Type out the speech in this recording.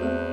Bye.